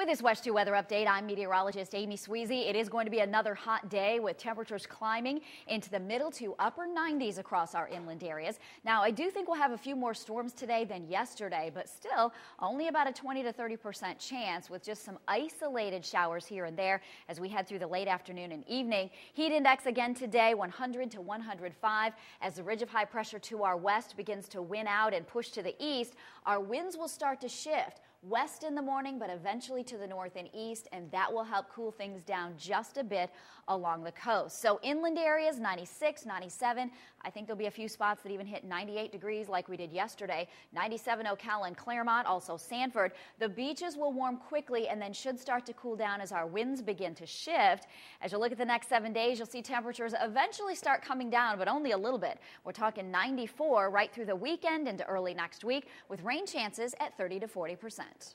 With this WESH 2 weather update, I'm meteorologist Amy Sweezey. It is going to be another hot day with temperatures climbing into the middle to upper 90s across our inland areas. Now, I do think we'll have a few more storms today than yesterday, but still only about a 20 to 30 percent chance with just some isolated showers here and there as we head through the late afternoon and evening. Heat index again today 100 to 105 as the ridge of high pressure to our west begins to win out and push to the east. Our winds will start to shift west in the morning, but eventually to the north and east, and that will help cool things down just a bit along the coast. So inland areas, 96, 97. I think there'll be a few spots that even hit 98 degrees like we did yesterday. 97 Ocala Clermont, also Sanford. The beaches will warm quickly and then should start to cool down as our winds begin to shift. As you look at the next seven days, you'll see temperatures eventually start coming down, but only a little bit. We're talking 94 right through the weekend into early next week with rain chances at 30 to 40 percent that.